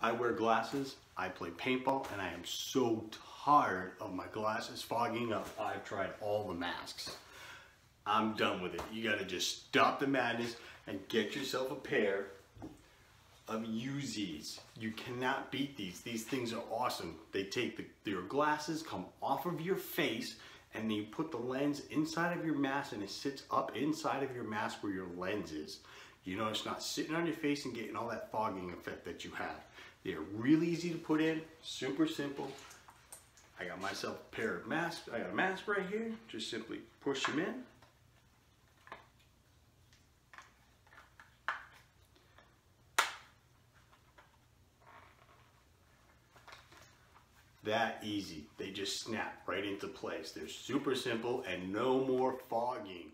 I wear glasses, I play paintball, and I am so tired of my glasses fogging up. I've tried all the masks. I'm done with it. You gotta just stop the madness and get yourself a pair of YouZees. You cannot beat these. These things are awesome. They take the, your glasses, come off of your face, and then you put the lens inside of your mask and it sits up inside of your mask where your lens is. You know, it's not sitting on your face and getting all that fogging effect that you have. They're really easy to put in, super simple. I got myself a pair of masks. I got a mask right here. Just simply push them in. that easy. They just snap right into place. They're super simple and no more fogging.